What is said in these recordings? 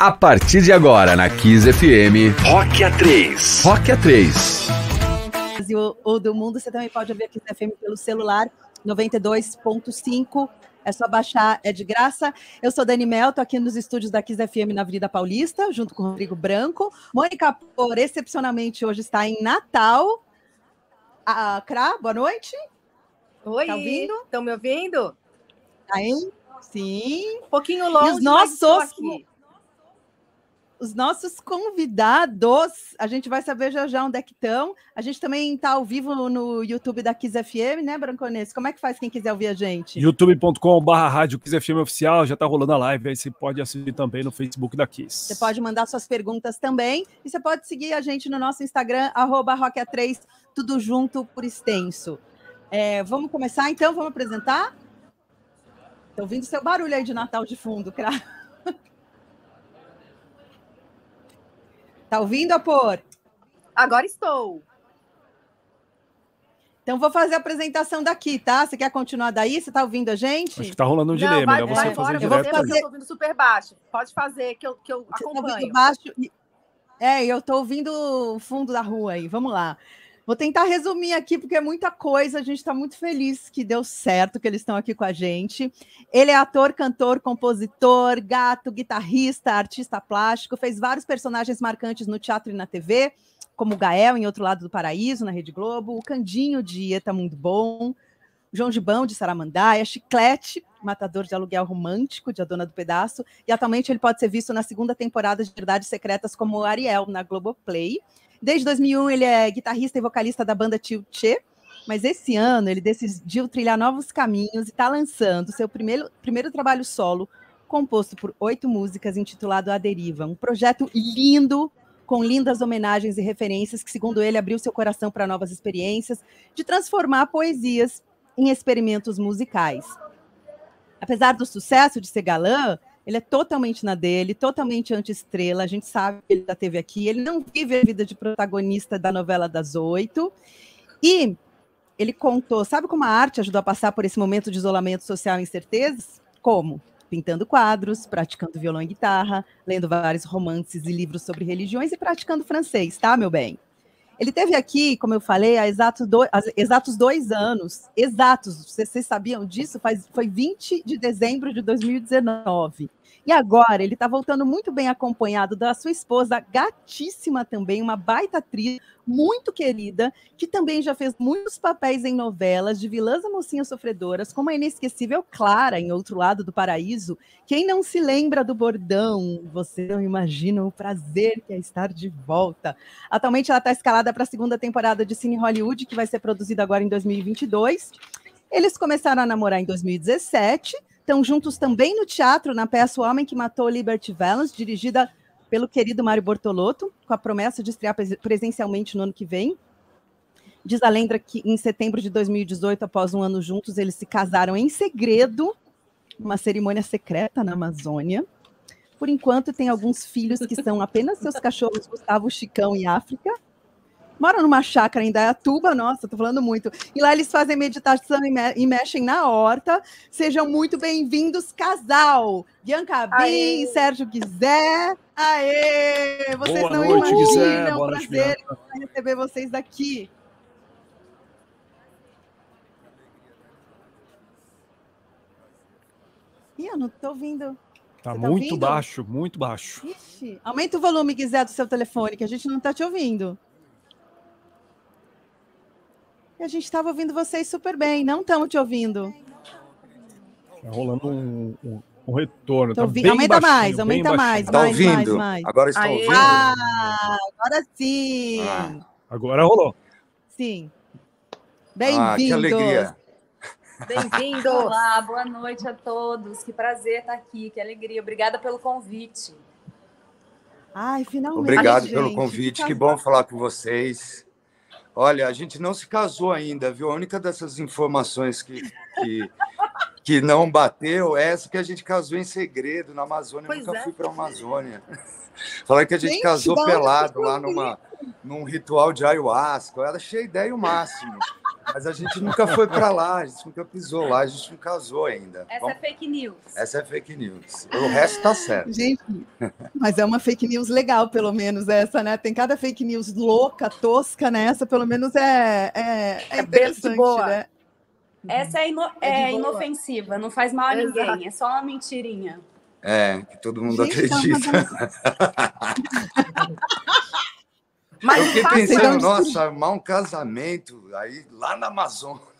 A partir de agora, na Kiss FM, Rock A3. Rock A3. Brasil ou do mundo, você também pode ouvir a Kiss FM pelo celular 92.5. É só baixar, é de graça. Eu sou Dani Mel, tô aqui nos estúdios da Kiss FM na Avenida Paulista, junto com o Rodrigo Branco. Mônica Por, excepcionalmente, hoje está em Natal. A Cra, boa noite. Oi, tá ouvindo? Estão me ouvindo? Tá aí? Sim. Um pouquinho longe, e os nossos, os nossos convidados, a gente vai saber já já onde é que estão. A gente também está ao vivo no YouTube da Kiss FM, né, Branconês? Como é que faz quem quiser ouvir a gente? youtube.com.br rádio Kiss FM oficial, já está rolando a live, aí você pode assistir também no Facebook da Kiss. Você pode mandar suas perguntas também, e você pode seguir a gente no nosso Instagram, arroba Rock3, tudo junto por extenso. É, vamos começar então, vamos apresentar? Estou ouvindo seu barulho aí de Natal de fundo, cara. Tá ouvindo, Apor? Agora estou. Então vou fazer a apresentação daqui, tá? Você quer continuar daí? Você tá ouvindo a gente? Acho que tá rolando um delay, melhor você vai fazer eu vou fazer... Eu tô ouvindo super baixo. Pode fazer que eu, que eu você acompanho. Tá ouvindo baixo e... É, eu tô ouvindo o fundo da rua aí. Vamos lá. Vou tentar resumir aqui, porque é muita coisa. A gente está muito feliz que deu certo, que eles estão aqui com a gente. Ele é ator, cantor, compositor, gato, guitarrista, artista plástico, fez vários personagens marcantes no teatro e na TV, como o Gael em Outro Lado do Paraíso, na Rede Globo, o Candinho de Eta Muito Bom, João Gibão de Saramandaia, Chiclete, matador de aluguel romântico de A Dona do Pedaço, e atualmente ele pode ser visto na segunda temporada de Verdades Secretas como Ariel na Globoplay. Desde 2001 ele é guitarrista e vocalista da banda Tio Che, mas esse ano ele decidiu trilhar novos caminhos e está lançando seu primeiro, primeiro trabalho solo, composto por oito músicas, intitulado A Deriva. Um projeto lindo, com lindas homenagens e referências, que, segundo ele, abriu seu coração para novas experiências, de transformar poesias em experimentos musicais. Apesar do sucesso de ser galã, ele é totalmente na dele, totalmente anti-estrela. A gente sabe que ele já teve aqui. Ele não vive a vida de protagonista da novela das oito. E ele contou, sabe como a arte ajudou a passar por esse momento de isolamento social e incertezas? Como? Pintando quadros, praticando violão e guitarra, lendo vários romances e livros sobre religiões e praticando francês, tá, meu bem? Ele teve aqui, como eu falei, há exatos dois, exatos dois anos, exatos, vocês, vocês sabiam disso? Faz, foi 20 de dezembro de 2019. E agora ele está voltando muito bem acompanhado da sua esposa, gatíssima também, uma baita atriz, muito querida, que também já fez muitos papéis em novelas de vilãs e mocinhas sofredoras, como a inesquecível Clara, em Outro Lado do Paraíso. Quem não se lembra do bordão? Você não imagina o prazer que é estar de volta. Atualmente ela está escalada para a segunda temporada de Cine Hollywood, que vai ser produzida agora em 2022. Eles começaram a namorar em 2017 Estão juntos também no teatro, na peça O Homem que Matou Liberty Valance, dirigida pelo querido Mário Bortolotto, com a promessa de estrear presencialmente no ano que vem. Diz a lenda que em setembro de 2018, após um ano juntos, eles se casaram em segredo, uma cerimônia secreta na Amazônia. Por enquanto, tem alguns filhos que são apenas seus cachorros Gustavo, Chicão e África, moram numa chácara em Dayatuba, nossa, tô falando muito. E lá eles fazem meditação e, me e mexem na horta. Sejam muito bem-vindos, casal. Bianca Bin, Sérgio Guizé. Aê! Vocês Boa não noite, imaginam o prazer em receber vocês aqui. Ih, eu não tô ouvindo. Tá, tá muito ouvindo? baixo, muito baixo. Ixi, aumenta o volume, Guizé, do seu telefone, que a gente não tá te ouvindo. E a gente estava ouvindo vocês super bem, não estamos te ouvindo. Tá rolando um, um, um retorno. Tá aumenta mais, aumenta mais, tá mais, ouvindo? mais, mais. Agora estão ouvindo? Ah, agora sim. Ah. Agora rolou. Sim. Bem-vindo. Ah, que alegria. Bem-vindo. Olá, boa noite a todos. Que prazer estar aqui, que alegria. Obrigada pelo convite. Ai, finalmente. Obrigado gente. pelo convite. Que bom falar com vocês. Olha, a gente não se casou ainda, viu? A única dessas informações que, que, que não bateu é essa que a gente casou em segredo na Amazônia. Pois nunca é. fui para a Amazônia. Falaram que a gente, gente casou pelado lá numa, num ritual de ayahuasca. Eu achei ideia o máximo. Mas a gente nunca foi para lá, a gente nunca pisou lá, a gente não casou ainda. Essa Vamos... é fake news. Essa é fake news. O resto tá certo. Gente, mas é uma fake news legal, pelo menos, essa, né? Tem cada fake news louca, tosca, né? Essa, pelo menos, é, é, é, é boa. né? Essa é, ino é, é inofensiva, não faz mal a Exato. ninguém, é só uma mentirinha. É, que todo mundo Gente, acredita. Mas eu fiquei pensando, nossa, armar um casamento aí lá na Amazônia.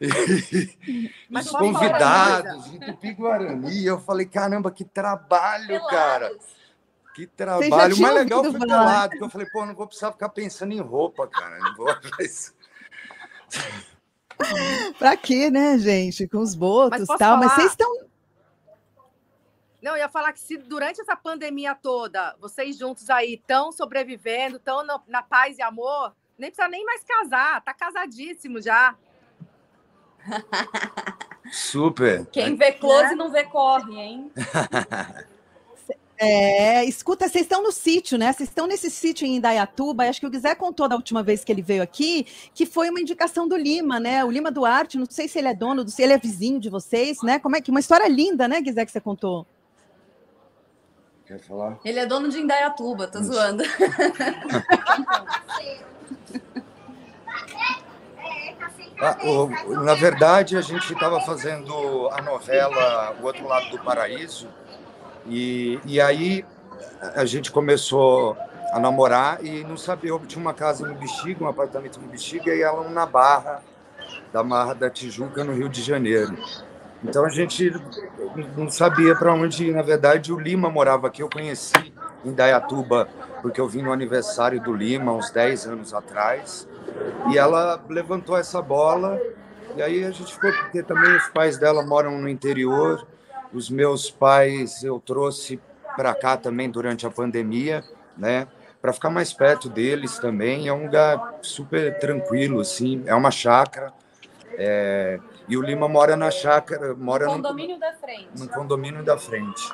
Mas os convidados, em Tupi-Guarani. Eu falei, caramba, que trabalho, Pelados. cara. Que trabalho. O mais legal foi pelado, que eu falei, pô, não vou precisar ficar pensando em roupa, cara. Não vou Pra quê, né, gente? Com os botos e tal. Falar? Mas vocês estão não, eu ia falar que se durante essa pandemia toda, vocês juntos aí estão sobrevivendo, estão na paz e amor, nem precisa nem mais casar, tá casadíssimo já. Super. Quem vê close é. não vê corre, hein? É, escuta, vocês estão no sítio, né? Vocês estão nesse sítio em Indaiatuba. Acho que o Guizé contou da última vez que ele veio aqui, que foi uma indicação do Lima, né? O Lima Duarte, não sei se ele é dono, se ele é vizinho de vocês, né? Como é que uma história linda, né, Guizé, que você contou? Quer falar? Ele é dono de Indaiatuba, tô Isso. zoando. Ah, o, na verdade, a gente estava fazendo a novela O Outro Lado do Paraíso, e, e aí a gente começou a namorar e não sabia. Eu tinha uma casa no Bexiga, um apartamento no Bexiga, e ela na Barra, da Barra da Tijuca, no Rio de Janeiro. Então a gente não sabia para onde ir. Na verdade, o Lima morava aqui. Eu conheci em Dayatuba, porque eu vim no aniversário do Lima, uns 10 anos atrás. E ela levantou essa bola. E aí a gente ficou, porque também os pais dela moram no interior. Os meus pais eu trouxe para cá também durante a pandemia, né? Para ficar mais perto deles também. É um lugar super tranquilo, assim. É uma chácara. É, e o Lima mora na chácara, mora no condomínio no, da frente. No condomínio da frente.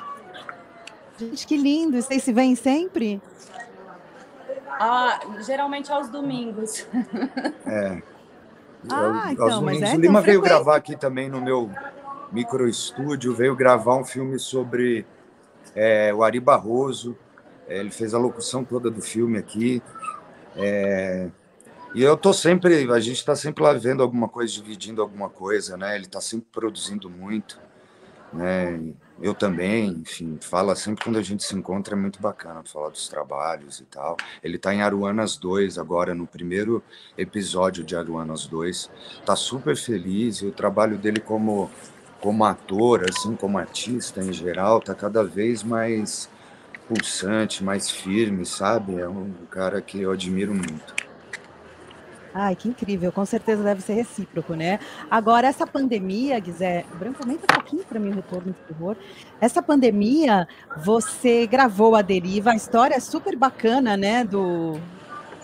Gente, que lindo! Vocês se veem sempre? Ah, geralmente aos domingos. É. Ah, aos, então, mas é, o Lima veio gravar aqui também no meu micro estúdio, veio gravar um filme sobre é, o Ari Barroso. É, ele fez a locução toda do filme aqui. É, e eu tô sempre, a gente está sempre lá vendo alguma coisa, dividindo alguma coisa, né? Ele está sempre produzindo muito, né? Eu também, enfim, fala sempre quando a gente se encontra é muito bacana falar dos trabalhos e tal. Ele está em Aruanas 2 agora, no primeiro episódio de Aruanas 2. Tá super feliz e o trabalho dele como como ator, assim, como artista em geral, tá cada vez mais pulsante, mais firme, sabe? É um cara que eu admiro muito. Ai, que incrível, com certeza deve ser recíproco, né? Agora, essa pandemia, Guizé, Branco, comenta um pouquinho para mim o retorno do terror. Essa pandemia, você gravou a deriva, a história é super bacana, né? Do,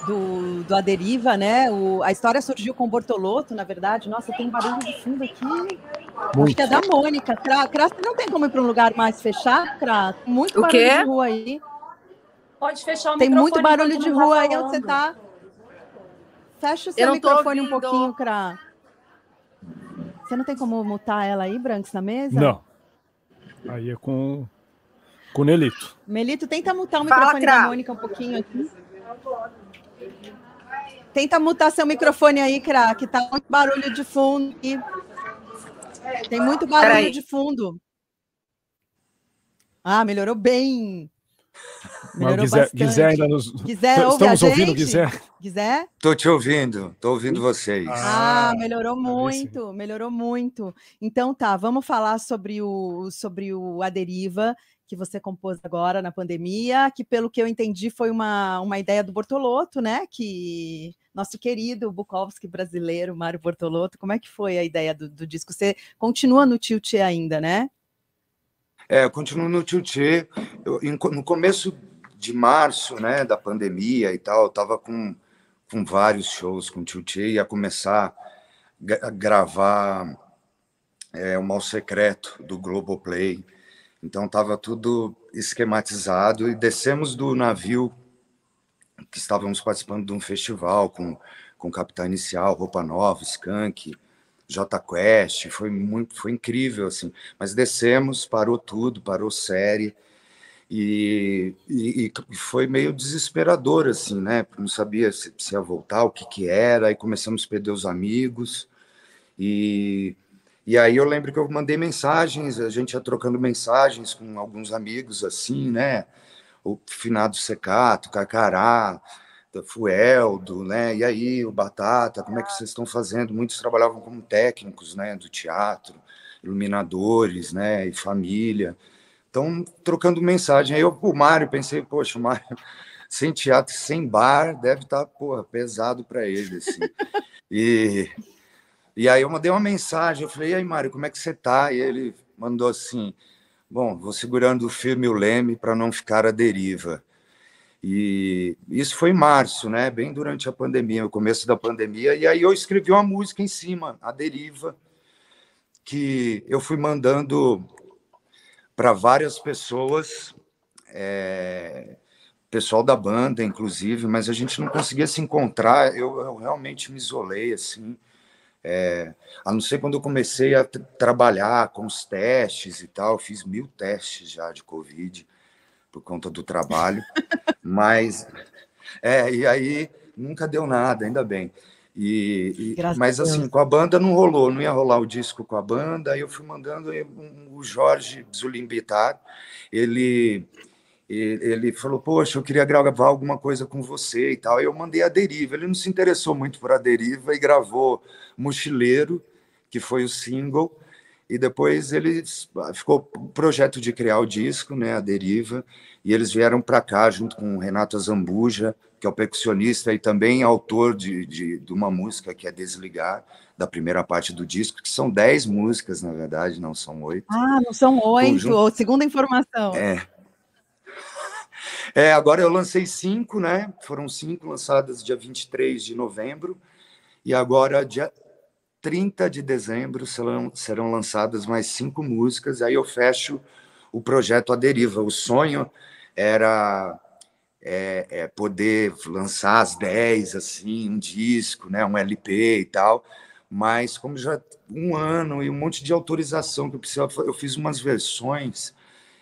do, do A Deriva, né? O, a história surgiu com o Bortoloto, na verdade. Nossa, tem barulho de fundo aqui. Muito. Acho que é da Mônica. Cra, Cra, não tem como ir para um lugar mais fechado, Cra? Muito barulho de rua aí. Pode fechar o Tem muito barulho de rua tá aí onde você está. Fecha o seu microfone um pouquinho, Cra. Você não tem como mutar ela aí, Branks, na mesa? Não. Aí é com, com o Nelito. Melito, tenta mutar o Fala, microfone Cra. da Mônica um pouquinho aqui. Tenta mutar seu microfone aí, Cra, que tá muito barulho de fundo. E... Tem muito barulho de fundo. Ah, melhorou bem. Melhorou Mas Guizé, ainda nos. Guizé, Estamos ouvindo, Guizé? Guizé? Estou te ouvindo, estou ouvindo vocês. Ah, ah melhorou muito, melhorou muito. Então tá, vamos falar sobre o, sobre o A Deriva, que você compôs agora na pandemia, que pelo que eu entendi foi uma, uma ideia do Bortoloto, né? Que nosso querido Bukowski brasileiro, Mário Bortoloto, como é que foi a ideia do, do disco? Você continua no Tilt ainda, né? É, eu continuo no Tilt. no começo de março, né, da pandemia e tal, eu tava com, com vários shows com o Tio Tchê, ia começar a gravar é, o Mal Secreto do Globoplay, então tava tudo esquematizado e descemos do navio que estávamos participando de um festival com, com Capital Inicial, Roupa Nova, Skank, J Quest, foi muito, foi incrível assim. Mas descemos, parou tudo, parou série e, e, e foi meio desesperador assim, né? Não sabia se, se ia voltar, o que que era. Aí começamos a perder os amigos e e aí eu lembro que eu mandei mensagens, a gente ia trocando mensagens com alguns amigos assim, né? O finado Secato, Carcará, Fueldo, né? E aí, o Batata, como é que vocês estão fazendo? Muitos trabalhavam como técnicos, né, do teatro, iluminadores, né, e família. Então, trocando mensagem. Aí eu, o Mário, pensei, poxa, o Mário, sem teatro, sem bar, deve estar, tá, porra, pesado para ele, assim. E, e aí eu mandei uma mensagem, eu falei, e aí, Mário, como é que você tá? E ele mandou assim, bom, vou segurando o filme o leme para não ficar à deriva. E isso foi em março, né? Bem durante a pandemia, o começo da pandemia. E aí eu escrevi uma música em cima, A Deriva, que eu fui mandando para várias pessoas, é, pessoal da banda, inclusive, mas a gente não conseguia se encontrar. Eu, eu realmente me isolei, assim. É, a não ser quando eu comecei a trabalhar com os testes e tal, fiz mil testes já de Covid por conta do trabalho, mas é, e aí nunca deu nada, ainda bem. E, e mas assim, com a banda não rolou, não ia rolar o disco com a banda, aí eu fui mandando o Jorge Zulimbitar, ele ele falou, poxa, eu queria gravar alguma coisa com você e tal. Eu mandei a Deriva. Ele não se interessou muito por a Deriva e gravou Mochileiro, que foi o single. E depois ele ficou o projeto de criar o disco, né, a Deriva, e eles vieram para cá junto com o Renato Zambuja, que é o percussionista e também autor de, de, de, uma música que é Desligar, da primeira parte do disco, que são dez músicas, na verdade, não são oito. Ah, não são oito, junto... segunda informação. É. É, agora eu lancei cinco, né? Foram cinco lançadas dia 23 de novembro, e agora, dia 30 de dezembro serão, serão lançadas mais cinco músicas. Aí eu fecho o projeto A Deriva. O sonho era é, é poder lançar as 10, assim, um disco, né, um LP e tal. Mas como já um ano e um monte de autorização que eu precisava, eu fiz umas versões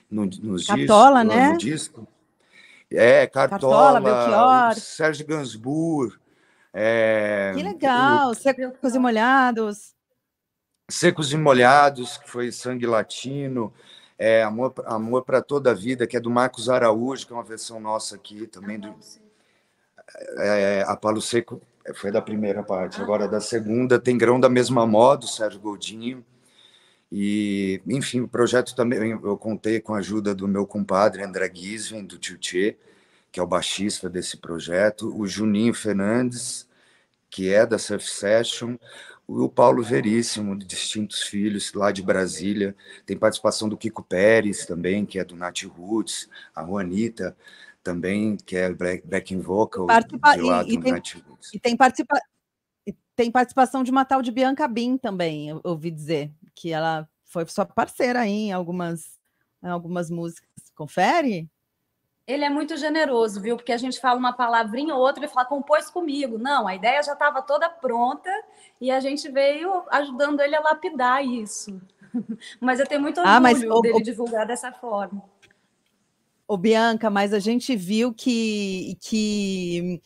no, nos Cartola, discos, né? no disco. É, Cartola, Cartola Sérgio Gainsbourg, é, que legal, secos e molhados. Secos e molhados, que foi sangue latino. É, Amor, Amor para Toda a Vida, que é do Marcos Araújo, que é uma versão nossa aqui também. Do, é, a Palo Seco foi da primeira parte. Ah. Agora, da segunda, tem Grão da Mesma Moda, do Sérgio Goldinho. E, enfim, o projeto também, eu contei com a ajuda do meu compadre André Gisven, do Tio Tchê, que é o baixista desse projeto, o Juninho Fernandes, que é da Surf Session, o Paulo Veríssimo, de Distintos Filhos, lá de Brasília, tem participação do Kiko Pérez também, que é do Nat Roots, a Juanita também, que é backing vocal Participa de lá e, do e tem, Nat Roots. E tem, participa tem participação de uma tal de Bianca Bin também, eu ouvi dizer, que ela foi sua parceira aí em algumas, em algumas músicas. Confere? Ele é muito generoso, viu? Porque a gente fala uma palavrinha ou outra e fala, compôs comigo. Não, a ideia já estava toda pronta e a gente veio ajudando ele a lapidar isso. mas eu tenho muito orgulho ah, mas, dele o, divulgar dessa forma. Ô, Bianca, mas a gente viu que, que,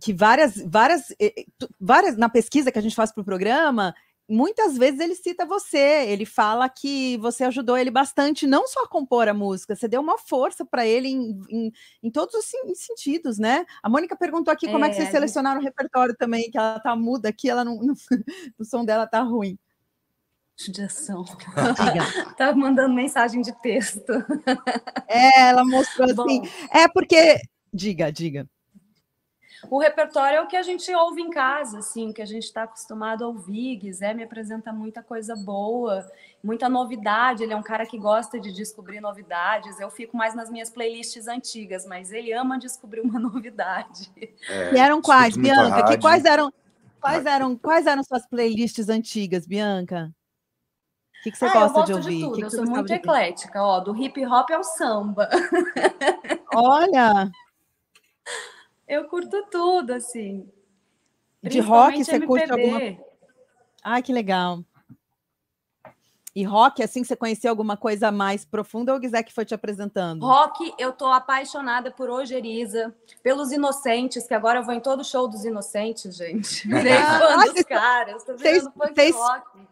que várias, várias, eh, várias, na pesquisa que a gente faz para o programa, muitas vezes ele cita você, ele fala que você ajudou ele bastante, não só a compor a música, você deu uma força para ele em, em, em, todos os sentidos, né? A Mônica perguntou aqui como é, é que vocês selecionaram gente... o repertório também, que ela tá muda aqui, ela não, não o som dela tá ruim. Judiação. tá mandando mensagem de texto. É, ela mostrou assim. Bom. É porque. Diga, diga o repertório é o que a gente ouve em casa, assim, que a gente está acostumado a ouvir. Guizé me apresenta muita coisa boa, muita novidade. Ele é um cara que gosta de descobrir novidades. Eu fico mais nas minhas playlists antigas, mas ele ama descobrir uma novidade. É, e eram quais, Bianca? Que, quais eram quais eram quais eram suas playlists antigas, Bianca? O que, que você ah, gosta de ouvir? De tudo. Que que eu sou muito eclética, ó, do hip hop ao samba. Olha, eu curto tudo, assim. De rock, você curte alguma. Ai, que legal. E rock, assim, você conheceu alguma coisa mais profunda ou o Guizé que foi te apresentando? Rock, eu tô apaixonada por Ojeriza, pelos Inocentes, que agora eu vou em todo show dos Inocentes, gente. Virei fã dos caras, tô virando fã de rock.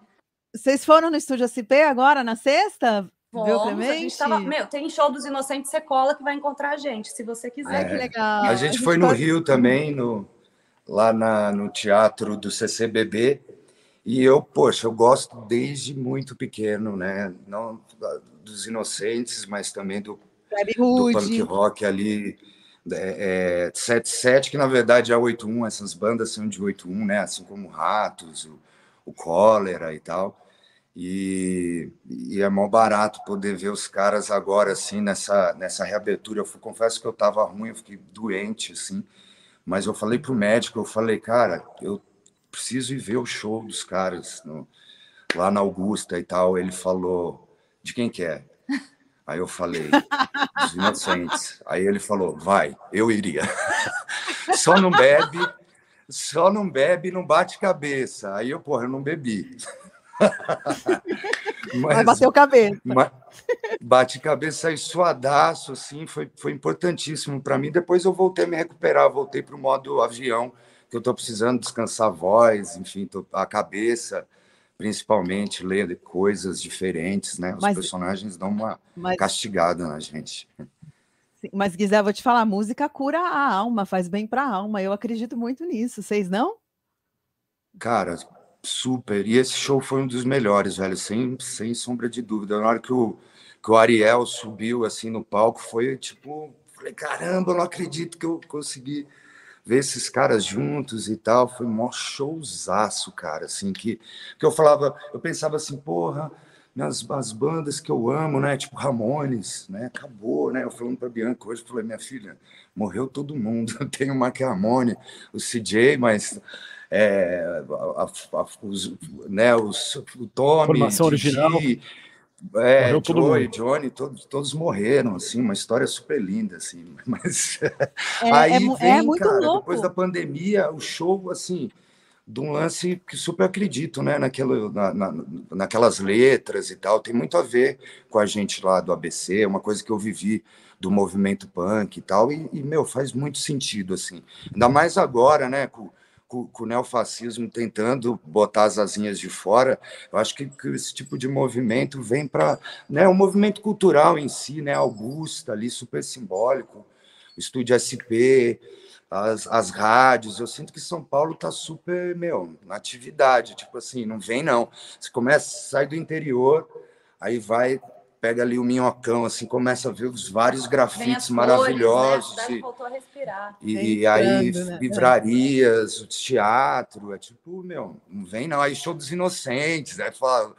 Vocês foram no Estúdio SP agora, na sexta? Fomos, a gente tava, meu, tem show dos Inocentes, você cola que vai encontrar a gente, se você quiser. É, que legal. A gente, a gente foi no Rio também, no, lá na, no teatro do CCBB, e eu, poxa, eu gosto desde muito pequeno, né? Não dos Inocentes, mas também do, do punk rock ali, é, é, 77, que na verdade é 81, essas bandas são de 81, né? Assim como Ratos, o, o Cólera e tal. E, e é mó barato poder ver os caras agora, assim, nessa, nessa reabertura. Eu confesso que eu estava ruim, eu fiquei doente, assim, mas eu falei pro médico, eu falei, cara, eu preciso ir ver o show dos caras no, lá na Augusta e tal. Ele falou, de quem que é? Aí eu falei, dos inocentes. Aí ele falou, vai, eu iria. só não bebe, só não bebe e não bate cabeça. Aí eu, porra, eu não bebi. mas, Vai bater o cabeça. Mas, bate cabeça e suadaço, assim, foi, foi importantíssimo para mim. Depois eu voltei a me recuperar, voltei para o modo avião, que eu estou precisando descansar a voz, enfim, tô, a cabeça, principalmente, ler coisas diferentes, né? Os mas, personagens dão uma mas, castigada na gente. Sim, mas, Guizé, vou te falar, música cura a alma, faz bem para a alma. Eu acredito muito nisso, vocês não? Cara, Super. E esse show foi um dos melhores, velho, sem, sem sombra de dúvida. Na hora que o, que o Ariel subiu assim no palco, foi tipo, falei, caramba, não acredito que eu consegui ver esses caras juntos e tal. Foi um showzaço, cara, assim, que, que eu falava, eu pensava assim, porra, nas as bandas que eu amo, né? Tipo Ramones, né? Acabou, né? Eu falando para Bianca hoje, falei, minha filha, morreu todo mundo. Tem o Mark Ramone, o CJ, mas é, a, a, os, né, os, o Tommy, Formação Didi, original. É, Joey, Johnny, todos, todos morreram, assim, uma história super linda, assim, mas é, aí é, é vem, é cara, louco. depois da pandemia, o show, assim, de um lance que super acredito, né, naquela, na, na, naquelas letras e tal, tem muito a ver com a gente lá do ABC, uma coisa que eu vivi do movimento punk e tal, e, e meu, faz muito sentido, assim, ainda mais agora, né, com com, com, o neofascismo tentando botar as asinhas de fora, eu acho que, que esse tipo de movimento vem para né, o movimento cultural em si, né, Augusta, ali, super simbólico, o Estúdio SP, as, as rádios, eu sinto que São Paulo está super, meu, na atividade, tipo assim, não vem não. Você começa, sai do interior, aí vai pega ali o minhocão, assim, começa a ver os vários grafites maravilhosos. Né? E, voltou a respirar. E, aí, né? livrarias, o teatro, é tipo, meu, não vem não. Aí show dos inocentes, aí fala,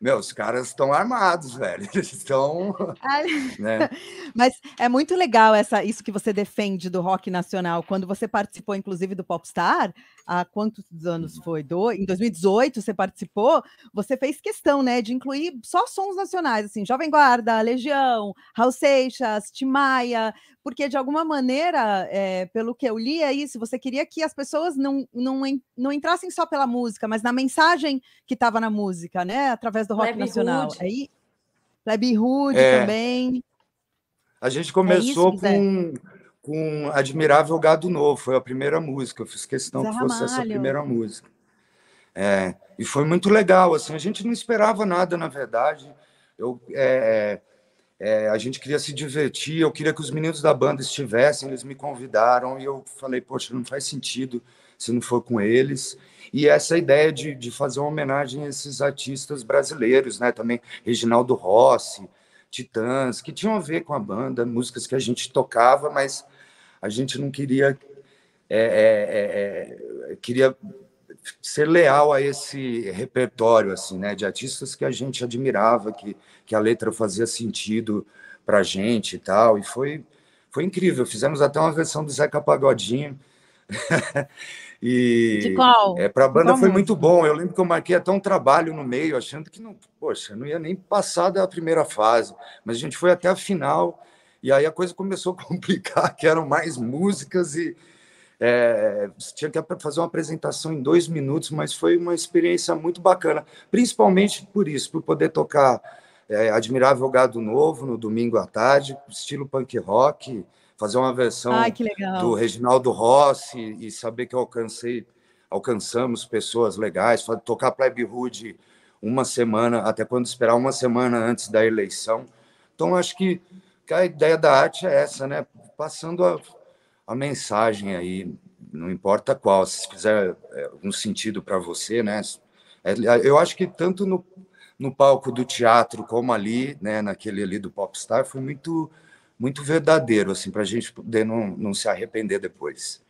meu, os caras estão armados, velho. Eles estão. né? Mas é muito legal essa, isso que você defende do rock nacional. Quando você participou, inclusive, do Popstar, há quantos anos foi? Do, em 2018 você participou, você fez questão, né, de incluir só sons nacionais, assim, Jovem Guarda, Legião, Raul Seixas, Timaya, porque de alguma maneira, é, pelo que eu li, é isso, você queria que as pessoas não, não, não entrassem só pela música, mas na mensagem que estava na música, né? Através do rock Lebe nacional. Hood. Aí, Hood é. também. A gente começou é isso, com, com Admirável Gado Novo, foi a primeira música. Eu fiz questão Zé que fosse Ramalho. essa primeira música. É, e foi muito legal, assim, a gente não esperava nada, na verdade. Eu, é, é é, a gente queria se divertir, eu queria que os meninos da banda estivessem, eles me convidaram e eu falei, poxa, não faz sentido se não for com eles. E essa ideia de, de fazer uma homenagem a esses artistas brasileiros, né? Também Reginaldo Rossi, Titãs, que tinham a ver com a banda, músicas que a gente tocava, mas a gente não queria. É, é, é, é queria ser leal a esse repertório assim, né, de artistas que a gente admirava, que, que a letra fazia sentido para a gente e tal, e foi foi incrível. Fizemos até uma versão do Zeca Pagodinho. e de qual? É, para a banda foi muito bom. Eu lembro que eu marquei até um trabalho no meio, achando que não, poxa, não ia nem passar da primeira fase, mas a gente foi até a final. E aí a coisa começou a complicar, que eram mais músicas e É, tinha que fazer uma apresentação em dois minutos, mas foi uma experiência muito bacana, principalmente por isso, por poder tocar é, Admirável Gado Novo no domingo à tarde, estilo punk rock, fazer uma versão Ai, do Reginaldo Rossi e saber que eu alcancei, alcançamos pessoas legais, tocar Plebe Hood uma semana, até quando esperar uma semana antes da eleição. Então, acho que, que a ideia da arte é essa, né? Passando a, a mensagem aí, não importa qual, se fizer é, algum sentido para você, né? É, eu acho que tanto no, no palco do teatro como ali, né, naquele ali do Popstar, foi muito muito verdadeiro, assim, para a gente poder não, não se arrepender depois.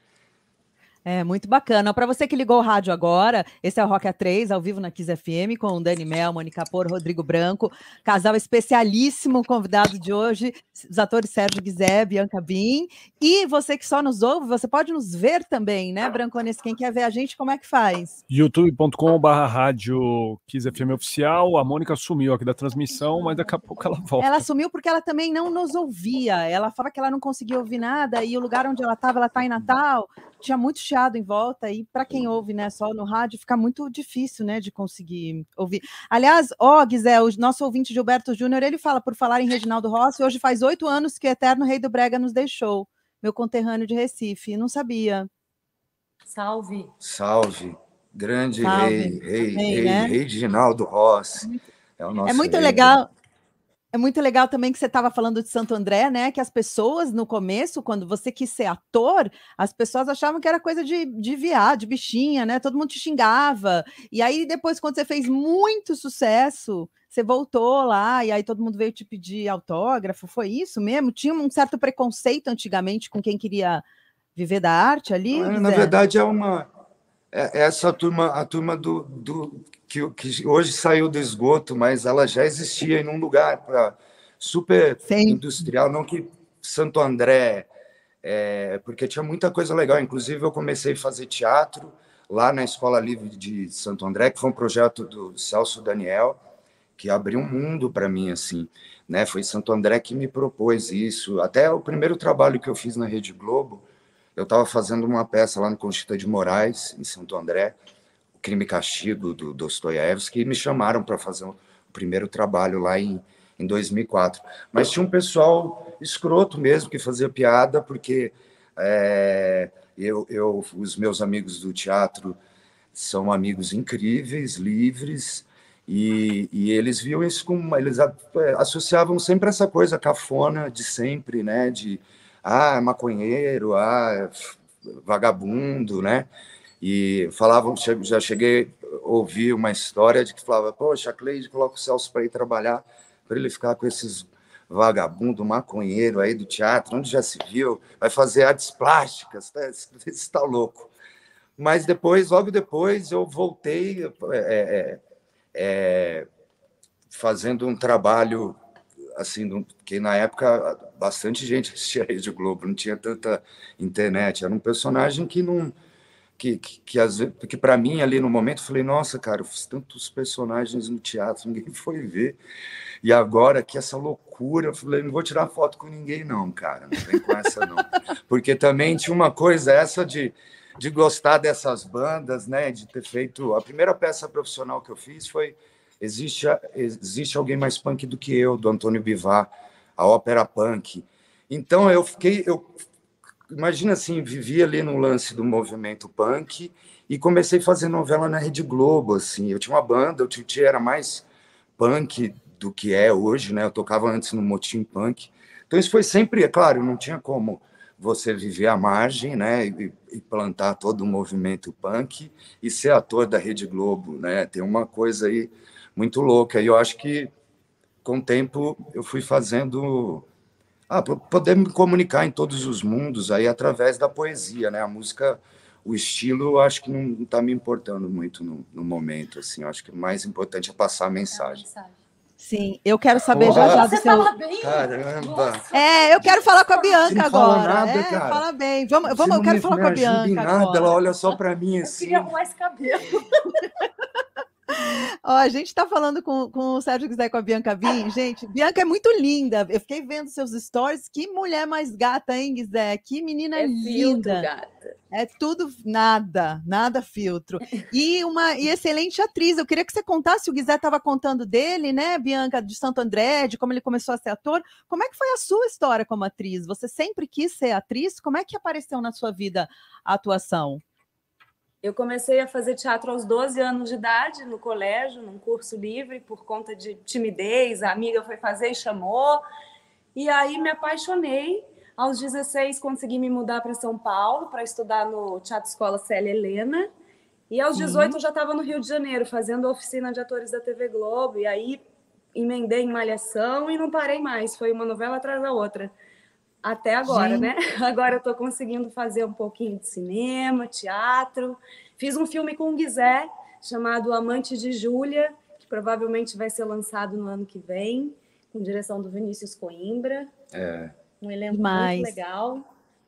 É muito bacana. Para você que ligou o rádio agora, esse é o Rock A3, ao vivo na Kiss FM, com Dani Mel, Mônica Por, Rodrigo Branco, casal especialíssimo, convidado de hoje, os atores Sérgio Guizé, Bianca Bin. E você que só nos ouve, você pode nos ver também, né, Brancones? Quem quer ver a gente, como é que faz? youtube.com.br rádio Kiss FM Oficial. A Mônica sumiu aqui da transmissão, mas daqui a pouco ela volta. Ela sumiu porque ela também não nos ouvia. Ela falava que ela não conseguia ouvir nada e o lugar onde ela estava, ela está em Natal, tinha muito chiado em volta e para quem ouve, né, só no rádio, fica muito difícil, né, de conseguir ouvir. Aliás, ó, Guizé, o nosso ouvinte Gilberto Júnior, ele fala, por falar em Reginaldo Rossi, hoje faz oito anos que o eterno rei do brega nos deixou, meu conterrâneo de Recife, não sabia. Salve. Salve. Grande Salve. rei, rei, rei, né? rei Reginaldo Rossi. É, o nosso é muito rei. legal. É muito legal também que você estava falando de Santo André, né? Que as pessoas, no começo, quando você quis ser ator, as pessoas achavam que era coisa de, de viado, de bichinha, né? Todo mundo te xingava. E aí, depois, quando você fez muito sucesso, você voltou lá e aí todo mundo veio te pedir autógrafo. Foi isso mesmo? Tinha um certo preconceito antigamente com quem queria viver da arte ali? É, na verdade, é uma. É, essa turma, a turma do, do que, que hoje saiu do esgoto, mas ela já existia em um lugar para super Sim. industrial, não que Santo André, é, porque tinha muita coisa legal. Inclusive, eu comecei a fazer teatro lá na Escola Livre de Santo André, que foi um projeto do Celso Daniel, que abriu um mundo para mim, assim, né? Foi Santo André que me propôs isso. Até o primeiro trabalho que eu fiz na Rede Globo, eu estava fazendo uma peça lá no Constituto de Moraes, em Santo André, Crime e Castigo, do Dostoiévski, e me chamaram para fazer o primeiro trabalho lá em, em 2004. Mas tinha um pessoal escroto mesmo que fazia piada, porque é, eu, eu, os meus amigos do teatro são amigos incríveis, livres, e, e eles viam isso como eles associavam sempre essa coisa cafona de sempre, né? De ah, maconheiro, ah, vagabundo, né? E falavam, já cheguei a ouvir uma história de que falava, poxa, a Cleide coloca o Celso para ir trabalhar, para ele ficar com esses vagabundo, maconheiro aí do teatro, onde já se viu, vai fazer artes plásticas, você está louco. Mas depois, logo depois, eu voltei é, é, é, fazendo um trabalho assim, que na época bastante gente assistia a Rede Globo, não tinha tanta internet, era um personagem que não que, que, que, que para mim ali no momento eu falei, nossa, cara, eu fiz tantos personagens no teatro, ninguém foi ver. E agora que essa loucura, eu falei, não vou tirar foto com ninguém não, cara, não vem com essa não. Porque também tinha uma coisa essa de, de gostar dessas bandas, né, de ter feito, a primeira peça profissional que eu fiz foi Existe, existe alguém mais punk do que eu, do Antônio Bivar, a ópera punk. Então eu fiquei, eu imagina assim, vivi ali no lance do movimento punk e comecei a fazer novela na Rede Globo, assim. Eu tinha uma banda, o Titi era mais punk do que é hoje, né? Eu tocava antes no Motim Punk. Então isso foi sempre, é claro, não tinha como você viver à margem, né, e, plantar todo o movimento punk e ser ator da Rede Globo, né? Tem uma coisa aí muito louca. E eu acho que com o tempo eu fui fazendo ah, poder me comunicar em todos os mundos aí através da poesia, né? A música, o estilo, eu acho que não está me importando muito no, no, momento, assim. Eu acho que o mais importante é passar a mensagem. Sim, eu quero saber já já do seu. Caramba! É, eu quero falar com a Bianca agora. Nada, é, cara. Fala bem. Vamos, vamos, eu quero falar com a Bianca. Nada, agora. ela olha só para mim assim. Eu queria arrumar esse cabelo. Ó, a gente está falando com, com o Sérgio Guizé com a Bianca Vim. Gente, Bianca é muito linda. Eu fiquei vendo seus stories. Que mulher mais gata, hein, Guizé? Que menina é linda. gata. É tudo nada, nada filtro. E uma e excelente atriz. Eu queria que você contasse, o Guizé estava contando dele, né, Bianca, de Santo André, de como ele começou a ser ator. Como é que foi a sua história como atriz? Você sempre quis ser atriz? Como é que apareceu na sua vida a atuação? Eu comecei a fazer teatro aos 12 anos de idade, no colégio, num curso livre, por conta de timidez. A amiga foi fazer e chamou. E aí me apaixonei aos 16, consegui me mudar para São Paulo para estudar no Teatro Escola Célia Helena. E aos 18 eu já estava no Rio de Janeiro, fazendo oficina de atores da TV Globo. E aí emendei em Malhação e não parei mais. Foi uma novela atrás da outra. Até agora, né? Gente. né? Agora eu estou conseguindo fazer um pouquinho de cinema, teatro. Fiz um filme com o Guizé, chamado Amante de Júlia, que provavelmente vai ser lançado no ano que vem, com direção do Vinícius Coimbra. É um elenco Demais. muito legal.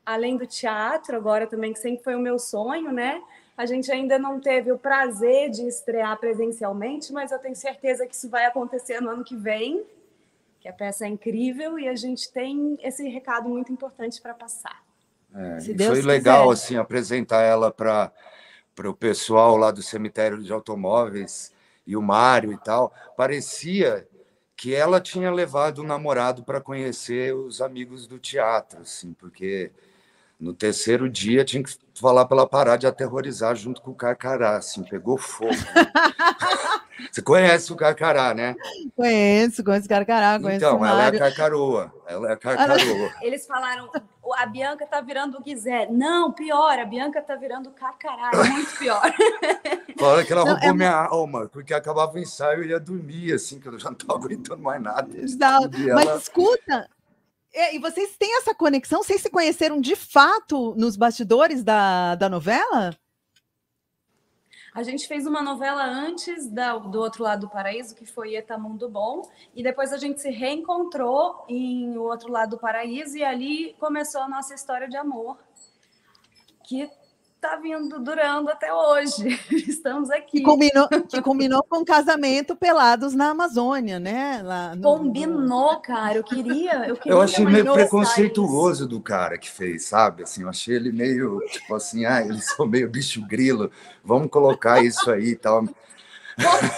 Além do teatro, agora também, que sempre foi o meu sonho, né? A gente ainda não teve o prazer de estrear presencialmente, mas eu tenho certeza que isso vai acontecer no ano que vem, que a peça é incrível e a gente tem esse recado muito importante para passar. É, foi legal assim apresentar ela para o pessoal lá do cemitério de automóveis e o Mário e tal. Parecia que ela tinha levado o namorado para conhecer os amigos do teatro, assim, porque no terceiro dia tinha que falar para ela parar de aterrorizar junto com o Carcará, assim, pegou fogo. Você conhece o Carcará, né? Conheço, conheço o Carcará, conheço Então, ela é a Carcaroa, ela é a Carcaroa. Eles falaram, a Bianca tá virando o Guizé. Não, pior, a Bianca tá virando o Carcará, é muito pior. Fala que ela não, roubou é... minha alma, porque acabava o ensaio e eu ia dormir, assim, que eu já não estava aguentando mais nada. Mas escuta, e vocês têm essa conexão? Vocês se conheceram de fato nos bastidores da, da novela? A gente fez uma novela antes da, do outro lado do paraíso, que foi Eta Mundo Bom, e depois a gente se reencontrou em O Outro Lado do Paraíso, e ali começou a nossa história de amor, que está vindo durando até hoje. Estamos aqui. Que combinou, que combinou com casamento pelados na Amazônia, né? Lá no, Combinou, no... cara. Eu queria. Eu, queria eu achei meio preconceituoso isso. do cara que fez, sabe? Assim, eu achei ele meio tipo assim, ah, eles são meio bicho grilo. Vamos colocar isso aí e tal.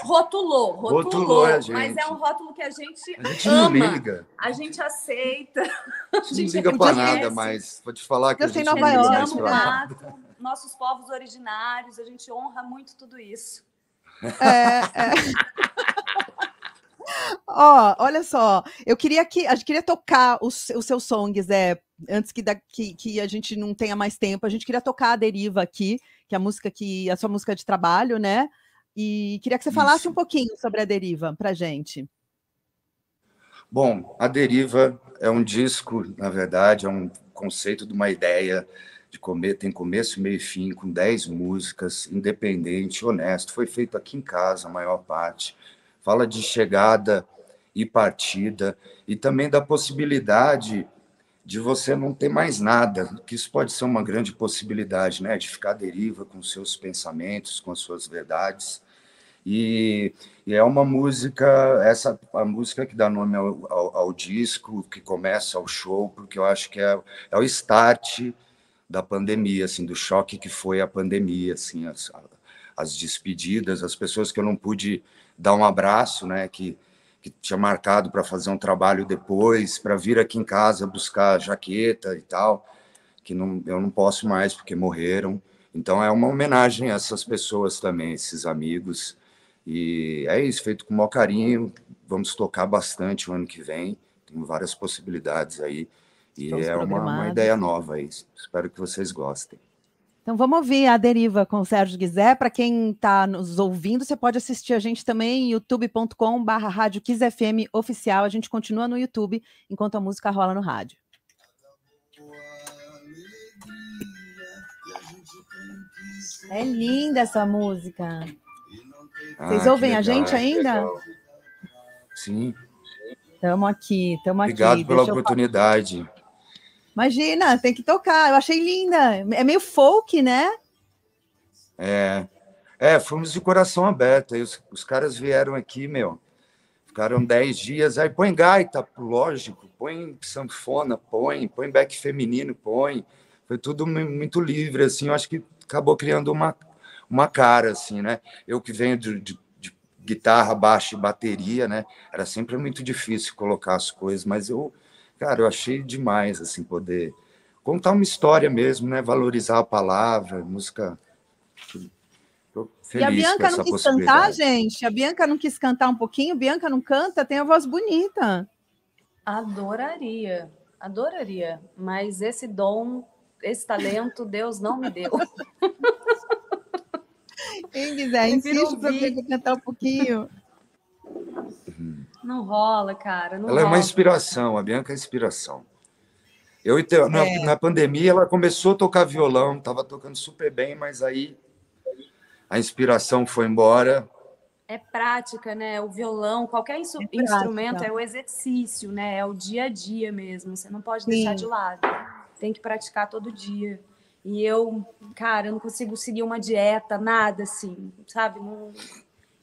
Rotulou, rotulou, rotulou a gente. mas é um rótulo que a gente, a gente ama, não liga. a gente aceita. A gente, a gente não liga para nada, mas vou te falar que eu a gente Nova York, mais nossos povos originários, a gente honra muito tudo isso. É, é. Ó, oh, olha só, eu queria que a gente queria tocar os, os seus songs, é, antes que, da, que, que, a gente não tenha mais tempo, a gente queria tocar a Deriva aqui, que é a música que a sua música de trabalho, né? E queria que você falasse Isso. um pouquinho sobre a Deriva pra gente. Bom, a Deriva é um disco, na verdade, é um conceito de uma ideia de comer, tem começo, meio e fim, com 10 músicas, independente, honesto. Foi feito aqui em casa, a maior parte. Fala de chegada e partida, e também da possibilidade de você não ter mais nada, que isso pode ser uma grande possibilidade, né? De ficar deriva com seus pensamentos, com as suas verdades. E, e, é uma música, essa a música que dá nome ao, ao, ao, disco, que começa o show, porque eu acho que é, é o start da pandemia, assim, do choque que foi a pandemia, assim, as, as despedidas, as pessoas que eu não pude dar um abraço, né, que, que tinha marcado para fazer um trabalho depois, para vir aqui em casa buscar jaqueta e tal, que não, eu não posso mais porque morreram. Então é uma homenagem a essas pessoas também, esses amigos. E é isso, feito com o maior carinho. Vamos tocar bastante o ano que vem. Tem várias possibilidades aí. E é uma, uma, ideia nova aí. Espero que vocês gostem. Então vamos ouvir a deriva com o Sérgio Guizé. Para quem está nos ouvindo, você pode assistir a gente também em youtube.com.br Rádio FM oficial. A gente continua no YouTube enquanto a música rola no rádio. É linda essa música. Vocês ah, ouvem a gente ainda? Sim. Estamos aqui, estamos aqui. Obrigado pela oportunidade. Imagina, tem que tocar. Eu achei linda. É meio folk, né? É. É, fomos de coração aberto. Aí os, os caras vieram aqui, meu. Ficaram dez dias. Aí põe gaita, lógico. Põe sanfona, põe. Põe back feminino, põe. foi tudo muito livre, assim, eu acho que acabou criando uma, uma cara, assim, né? Eu que venho de, de, guitarra, baixo e bateria, né? Era sempre muito difícil colocar as coisas, mas eu, cara, eu achei demais, assim, poder contar uma história mesmo, né? Valorizar a palavra, música. e a Bianca não quis cantar, gente? A Bianca não quis cantar um pouquinho? Bianca não canta? Tem a voz bonita. Adoraria, adoraria, mas esse dom esse talento Deus não me deu. Quem quiser, insiste para cantar um pouquinho. Não rola, cara. Não ela rola. é uma inspiração, a Bianca é inspiração. Eu, na, é. na pandemia, ela começou a tocar violão, estava tocando super bem, mas aí a inspiração foi embora. É prática, né? O violão, qualquer é instrumento é o exercício, né? É o dia a dia mesmo. Você não pode Sim. deixar de lado tem que praticar todo dia. E eu, cara, eu não consigo seguir uma dieta, nada assim, sabe? Não,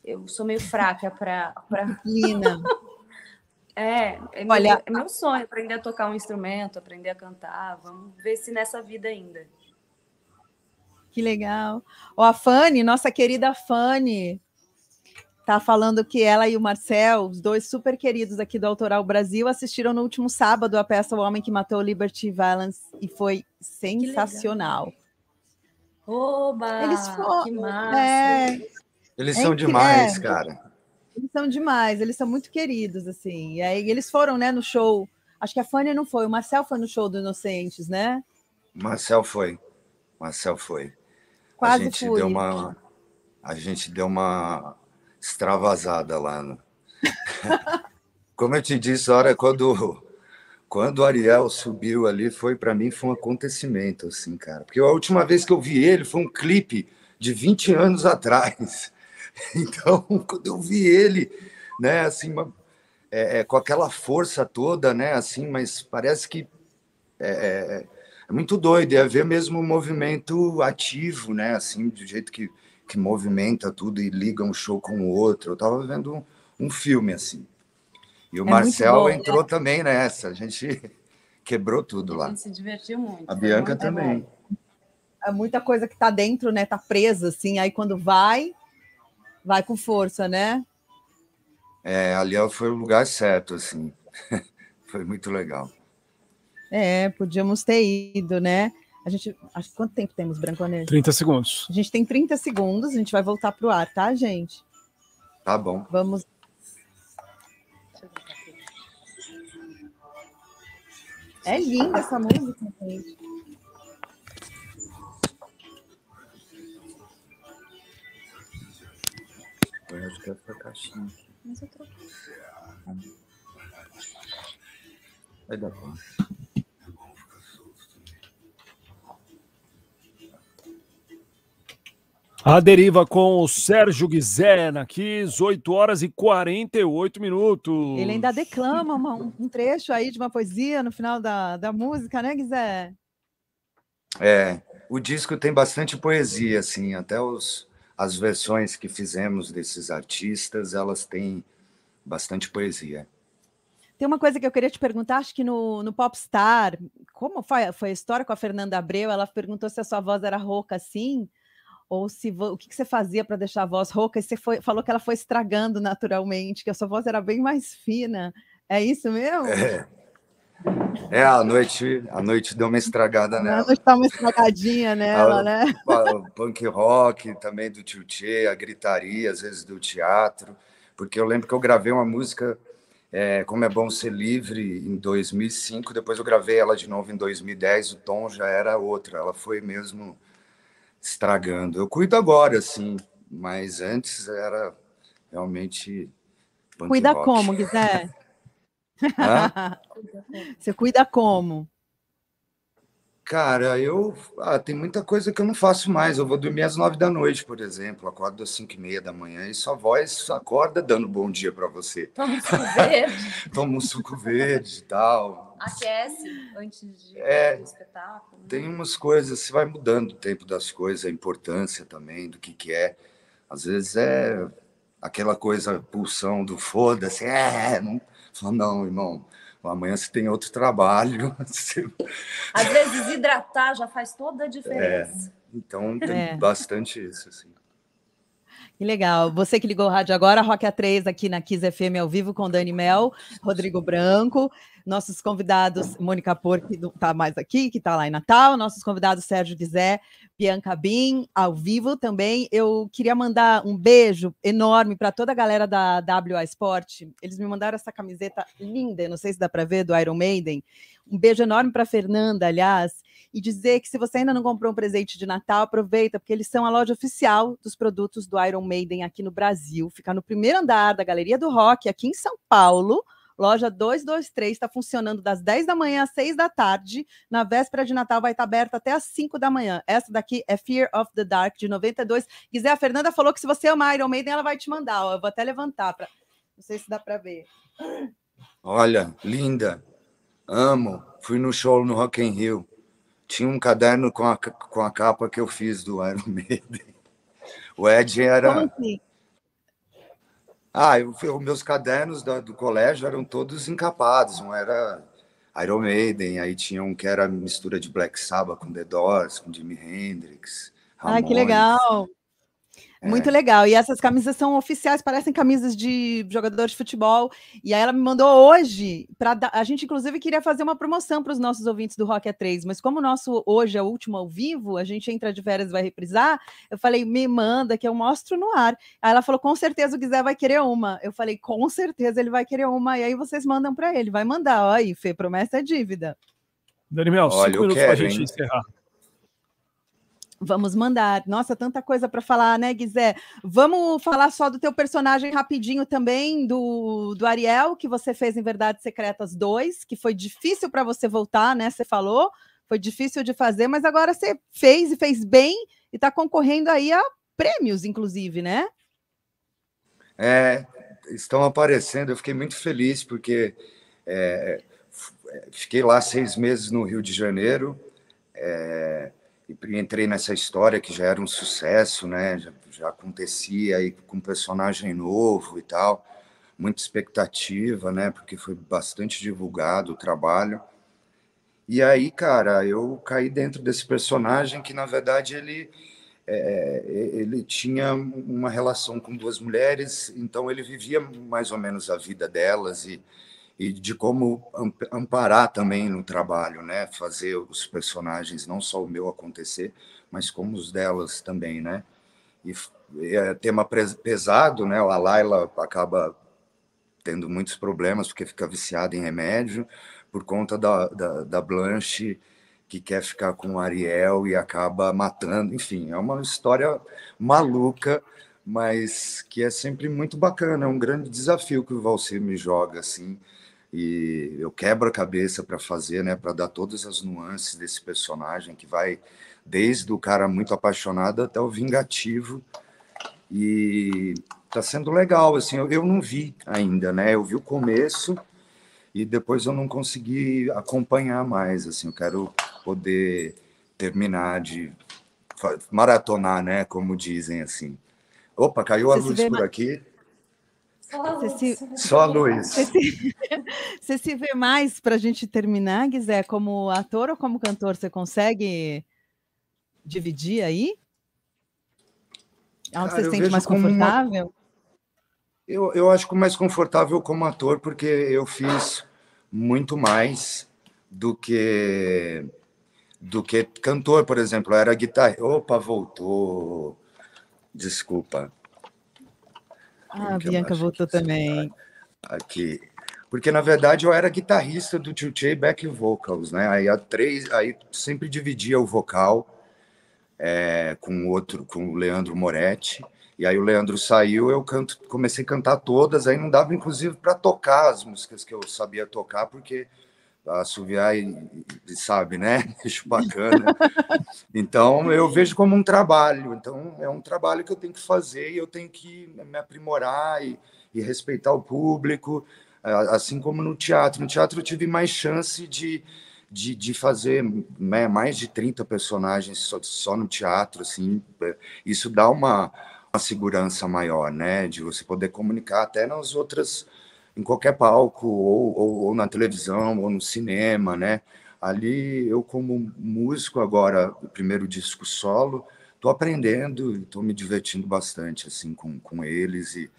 eu sou meio fraca para. Pra... É, é, Olha, meu, é meu sonho aprender a tocar um instrumento, aprender a cantar. Vamos ver se nessa vida ainda. Que legal. Ó, a Fanny, nossa querida Fanny, tá falando que ela e o Marcel, os dois super queridos aqui do Autoral Brasil, assistiram no último sábado a peça O Homem que Matou Liberty Valance e foi sensacional. Oba! Eles foram, que massa! É, eles são é, demais, é, cara. Eles são demais, eles são muito queridos, assim. E aí eles foram, né, no show. Acho que a Fanny não foi, o Marcel foi no show do Inocentes, né? Marcel foi. Marcel foi. Quase a gente fui. deu uma a gente deu uma extravasada lá. No... Como eu te disse, a hora quando quando o Ariel subiu ali, foi para mim foi um acontecimento assim, cara. Porque a última vez que eu vi ele foi um clipe de 20 anos atrás. Então, quando eu vi ele, né, assim, é, é, com aquela força toda, né, assim, mas parece que é, é, é muito doido, é ver mesmo o movimento ativo, né, assim, do jeito que que movimenta tudo e liga um show com o outro. Eu estava vendo um, um, filme assim. E o é Marcel bom, entrou né? também nessa. A gente quebrou tudo lá. A gente se divertiu muito. A Bianca também. Bom. É muita coisa que está dentro, né? Tá presa assim. Aí quando vai, vai com força, né? É, ali foi o lugar certo, assim. foi muito legal. É, podíamos ter ido, né? A gente. Acho, quanto tempo temos, Branconês? 30 segundos. A gente tem 30 segundos, a gente vai voltar para o ar, tá, gente? Tá bom. Vamos. É linda essa música, gente. É essa caixinha aqui. Mas eu troquei. Vai dar conta. A deriva com o Sérgio Guizé na Kiss, 8 horas e 48 minutos. Ele ainda declama uma, um trecho aí de uma poesia no final da, da música, né, Guizé? É, o disco tem bastante poesia, assim, até os, as versões que fizemos desses artistas, elas têm bastante poesia. Tem uma coisa que eu queria te perguntar, acho que no, no Popstar, como foi, foi a história com a Fernanda Abreu? Ela perguntou se a sua voz era rouca assim, ou se o que, que você fazia para deixar a voz rouca, e você foi, falou que ela foi estragando naturalmente, que a sua voz era bem mais fina. É isso mesmo? É. É, a noite, a noite deu uma estragada nela. A noite dá uma estragadinha nela, a, né? O punk rock também do tio Tchê, a gritaria, às vezes do teatro, porque eu lembro que eu gravei uma música, é, Como é Bom Ser Livre, em 2005, depois eu gravei ela de novo em 2010, o tom já era outro, ela foi mesmo estragando. Eu cuido agora, assim, mas antes era realmente. Cuida rock. como, Guizé? Você cuida como? Cara, eu. Ah, tem muita coisa que eu não faço mais. Eu vou dormir às nove da noite, por exemplo. Acordo às cinco e meia da manhã e sua voz acorda dando bom dia para você. Toma um suco verde. Toma um suco verde e tal. Aquece antes de é, espetáculo. Né? Tem umas coisas, você vai mudando o tempo das coisas, a importância também do que, que é. Às vezes é aquela coisa, pulsão do foda-se. É, não, não, irmão amanhã você tem outro trabalho. Às vezes hidratar já faz toda a diferença. É, então tem é. bastante isso. Assim. Que legal. Você que ligou o rádio agora, Rock A3 aqui na Kiss FM ao vivo com Dani Mel, Rodrigo Branco, nossos convidados, Mônica Por, que não está mais aqui, que está lá em Natal, nossos convidados Sérgio Guizé, Bianca Bin, ao vivo também. Eu queria mandar um beijo enorme para toda a galera da WA Sport. Eles me mandaram essa camiseta linda, não sei se dá para ver, do Iron Maiden. Um beijo enorme para Fernanda, aliás e dizer que se você ainda não comprou um presente de Natal, aproveita, porque eles são a loja oficial dos produtos do Iron Maiden aqui no Brasil. Fica no primeiro andar da Galeria do Rock, aqui em São Paulo. Loja 223 está funcionando das 10 da manhã às 6 da tarde. Na véspera de Natal vai estar aberta até às 5 da manhã. Essa daqui é Fear of the Dark, de 92. Quiser, a Fernanda falou que se você ama Iron Maiden, ela vai te mandar. Ó. Eu vou até levantar. Pra... Não sei se dá para ver. Olha, linda. Amo. Fui no show no Rock in Rio tinha um caderno com a, com a capa que eu fiz do Iron Maiden. O Ed era. Como assim? Ah, eu, eu, meus cadernos da, do colégio eram todos encapados, um era Iron Maiden, aí tinha um que era mistura de Black Sabbath com The Doors, com Jimi Hendrix. Ramones. Ah, que legal! É. Muito legal. E essas camisas são oficiais, parecem camisas de jogador de futebol. E aí ela me mandou hoje para a gente inclusive queria fazer uma promoção para os nossos ouvintes do Rock A3, mas como o nosso hoje é o último ao vivo, a gente entra de férias e vai reprisar. Eu falei: "Me manda que eu mostro no ar". Aí ela falou: "Com certeza o Guizé vai querer uma". Eu falei: "Com certeza ele vai querer uma". E aí vocês mandam para ele, vai mandar. Ó aí, Fê, promessa é dívida. Daniel, cinco minutos para a gente encerrar. Vamos mandar. Nossa, tanta coisa para falar, né, Guizé? Vamos falar só do teu personagem rapidinho também, do, do Ariel, que você fez em Verdades Secretas 2, que foi difícil para você voltar, né? Você falou, foi difícil de fazer, mas agora você fez e fez bem e está concorrendo aí a prêmios, inclusive, né? É, estão aparecendo, eu fiquei muito feliz, porque é, fiquei lá seis meses no Rio de Janeiro. É, e entrei nessa história que já era um sucesso, né? Já, já acontecia aí com um personagem novo e tal, muita expectativa, né? Porque foi bastante divulgado o trabalho. E aí, cara, eu caí dentro desse personagem que, na verdade, ele é, ele tinha uma relação com duas mulheres, então ele vivia mais ou menos a vida delas e e de como amparar também no trabalho, né? Fazer os personagens, não só o meu acontecer, mas como os delas também, né? E é tema pesado, né? A Laila acaba tendo muitos problemas porque fica viciada em remédio por conta da, da, da Blanche que quer ficar com o Ariel e acaba matando. Enfim, é uma história maluca, mas que é sempre muito bacana. É um grande desafio que o Valsir me joga, assim, e eu quebro a cabeça para fazer, né, para dar todas as nuances desse personagem que vai desde o cara muito apaixonado até o vingativo e tá sendo legal, assim, eu, eu não vi ainda, né, eu vi o começo e depois eu não consegui acompanhar mais, assim, eu quero poder terminar de maratonar, né, como dizem assim. Opa, caiu a luz por aqui. Se, Só a luz. Você se, você se vê mais para a gente terminar, Guizé, como ator ou como cantor? Você consegue dividir aí? Onde você se sente mais confortável? Uma... Eu, eu acho que mais confortável como ator, porque eu fiz muito mais do que do que cantor, por exemplo. Eu era guitarra. Opa, voltou. Desculpa. Ah, a Bianca voltou também. Aqui. Porque, na verdade, eu era guitarrista do Tio Back Vocals, né? Aí, a três, aí sempre dividia o vocal é, com outro, com o Leandro Moretti. E aí o Leandro saiu, eu canto, comecei a cantar todas, aí não dava, inclusive, para tocar as músicas que eu sabia tocar, porque assoviar e, e, sabe, né? Acho bacana. Então, eu vejo como um trabalho. Então, é um trabalho que eu tenho que fazer e eu tenho que me aprimorar e, e respeitar o público, assim como no teatro. No teatro eu tive mais chance de, de, de fazer né, mais de 30 personagens só, só no teatro, assim. Isso dá uma, uma segurança maior, né? De você poder comunicar até nas outras em qualquer palco, ou, ou, ou, na televisão, ou no cinema, né? Ali, eu como músico agora, o primeiro disco solo, estou aprendendo e estou me divertindo bastante, assim, com, com eles e,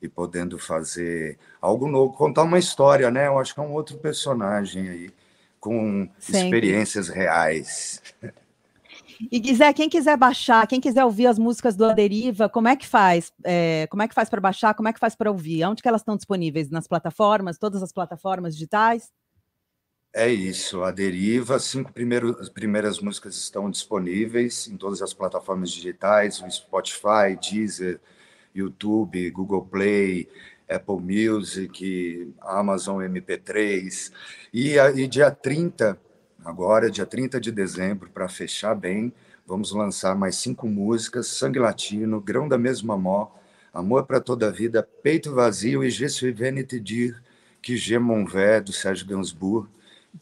e podendo fazer algo novo, contar uma história, né? Eu acho que é um outro personagem aí, com Sempre. experiências reais. E quiser, quem quiser baixar, quem quiser ouvir as músicas do Aderiva, como é que faz? É, como é que faz para baixar? Como é que faz para ouvir? Onde que elas estão disponíveis? Nas plataformas, todas as plataformas digitais? É isso, a Deriva, cinco primeiras músicas estão disponíveis em todas as plataformas digitais, Spotify, Deezer, YouTube, Google Play, Apple Music, Amazon MP3. E, e dia 30 Agora, dia 30 de dezembro, para fechar bem, vamos lançar mais cinco músicas: Sangue Latino, Grão da Mesma Mó, Amor para Toda a Vida, Peito Vazio e Je suis venu te dire que je m'en vais, do Sérgio Gainsbourg.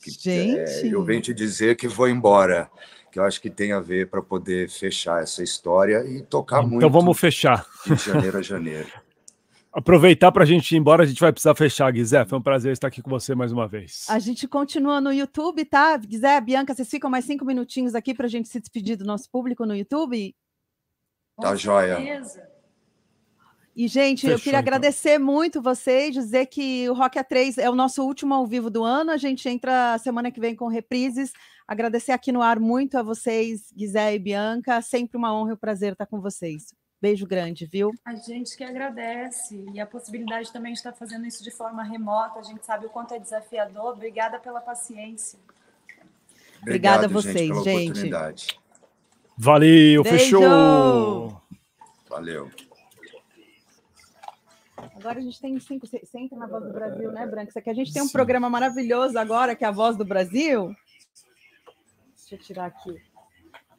Que, Gente! É, eu venho te dizer que vou embora que eu acho que tem a ver para poder fechar essa história e tocar então, muito. Então vamos fechar. De janeiro a janeiro. Aproveitar para a gente ir embora, a gente vai precisar fechar, Guizé. Foi um prazer estar aqui com você mais uma vez. A gente continua no YouTube, tá? Guizé, Bianca, vocês ficam mais cinco minutinhos aqui para a gente se despedir do nosso público no YouTube? Tá com joia. E, gente, Fechou, eu queria então. agradecer muito vocês, dizer que o Rock A3 é o nosso último ao vivo do ano. A gente entra semana que vem com reprises. Agradecer aqui no ar muito a vocês, Guizé e Bianca. Sempre uma honra e um prazer estar com vocês. Beijo grande, viu? A gente que agradece. E a possibilidade também de estar fazendo isso de forma remota. A gente sabe o quanto é desafiador. Obrigada pela paciência. Obrigada a vocês, gente. gente. Valeu, Beijo. fechou. Valeu. Agora a gente tem cinco, senta na Voz do Brasil, né, Branco? Isso aqui a gente tem um Sim. programa maravilhoso agora, que é a Voz do Brasil. Deixa eu tirar aqui.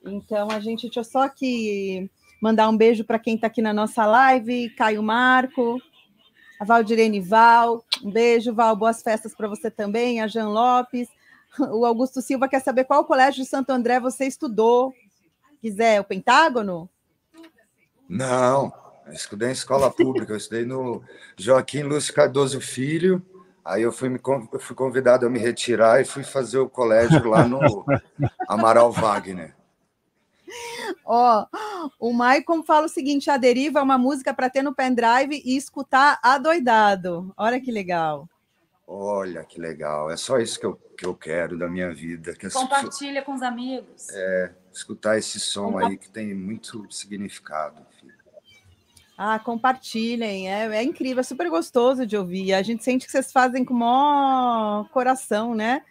Então, a gente, deixa eu só aqui Mandar um beijo para quem está aqui na nossa live, Caio Marco, a Valdirene Val, um beijo, Val, boas festas para você também, a Jean Lopes. O Augusto Silva quer saber qual colégio de Santo André você estudou. Quiser, o Pentágono? Não, eu estudei em escola pública, eu estudei no Joaquim Lúcio Cardoso Filho, Aí eu fui, me, fui convidado a me retirar e fui fazer o colégio lá no Amaral Wagner. Ó, o Maicon fala o seguinte: a deriva é uma música para ter no pendrive e escutar adoidado. Olha que legal. Olha que legal. É só isso que eu, que eu quero da minha vida. Que Compartilha com os amigos. É, escutar esse som aí que tem muito significado. Filho. Ah, compartilhem. É, é incrível, é super gostoso de ouvir. A gente sente que vocês fazem com o maior coração, né?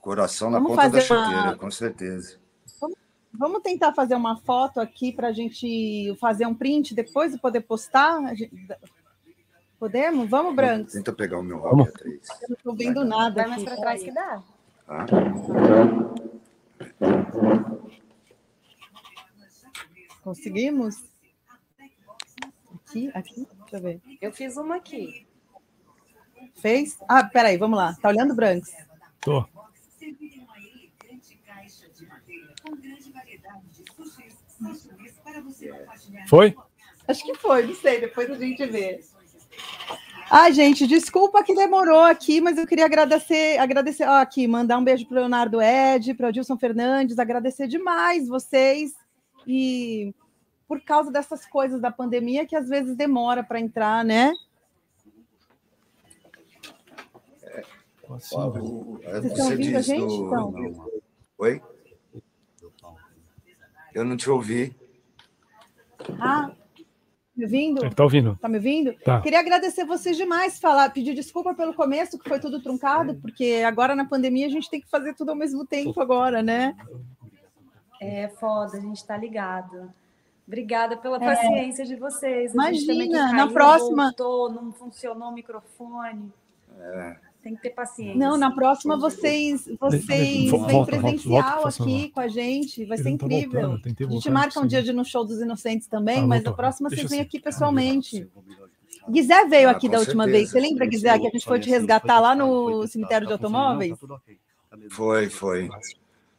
Coração na Vamos ponta da chuteira, uma... com certeza. Vamos tentar fazer uma foto aqui para a gente fazer um print depois e poder postar? Podemos? Vamos, Branco? Tenta pegar o meu 3. Eu não estou vendo nada. Vai mais para trás que dá. Ah. Conseguimos? Aqui, aqui, deixa eu ver. Eu fiz uma aqui. Fez? Ah, peraí, vamos lá. Tá olhando, Brancos? Tô. Foi? Acho que foi, não sei, depois a gente vê. Ah, gente, desculpa que demorou aqui, mas eu queria agradecer, agradecer ó, aqui, mandar um beijo para o Leonardo Ed, para o Dilson Fernandes, agradecer demais vocês e por causa dessas coisas da pandemia que às vezes demora para entrar, né? É, Vocês estão ouvindo a gente? Do... Então? Oi? Eu não te ouvi. Ah, me ouvindo? Está ouvindo. Tá me ouvindo? Tá. Queria agradecer vocês demais, falar, pedir desculpa pelo começo, que foi tudo truncado, porque agora na pandemia a gente tem que fazer tudo ao mesmo tempo agora, né? É foda, a gente está ligado. Obrigada pela é. paciência é. de vocês. A Imagina, caiu, na próxima. Voltou, não funcionou o microfone. É. Tem que ter paciência. Não, na próxima vocês vocês vêm presencial volta, aqui com a gente, vai ser tá incrível. Voltando, a gente marca um dia de no show dos Inocentes também, ah, mas na próxima vocês vêm aqui pessoalmente. Guizé veio ah, aqui da última certeza. vez. Você lembra, Guizé, que a gente foi te resgatar lá no cemitério de automóveis? Foi, foi.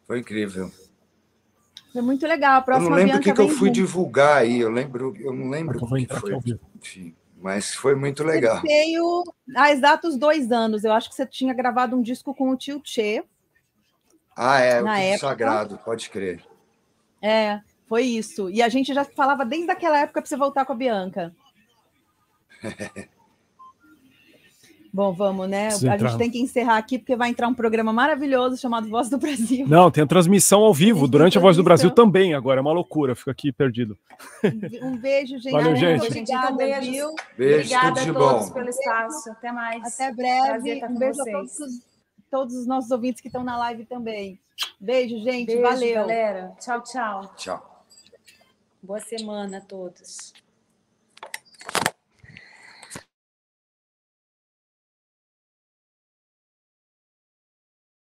Foi incrível. Foi muito legal. A próxima eu não lembro o que, que eu fui divulgar aí. Eu lembro, eu não lembro o que foi. Enfim. Mas foi muito legal. Você veio há exatos dois anos. Eu acho que você tinha gravado um disco com o tio Tchê. Ah, é, Na o época. Sagrado, pode crer. É, foi isso. E a gente já falava desde aquela época para você voltar com a Bianca. Bom, vamos, né? a gente tem que encerrar aqui, porque vai entrar um programa maravilhoso chamado Voz do Brasil. Não, tem a transmissão ao vivo, durante a Voz do Brasil também, agora. É uma loucura, fico aqui perdido. Um beijo, gente. Valeu, gente. Obrigada, beijo. Viu? Beijo, Obrigada a todos bom. pelo espaço. Até mais. Até breve. Um beijo vocês. a todos, todos os nossos ouvintes que estão na live também. Beijo, gente. Beijo, Valeu. galera. Tchau, tchau. Tchau. Boa semana a todos.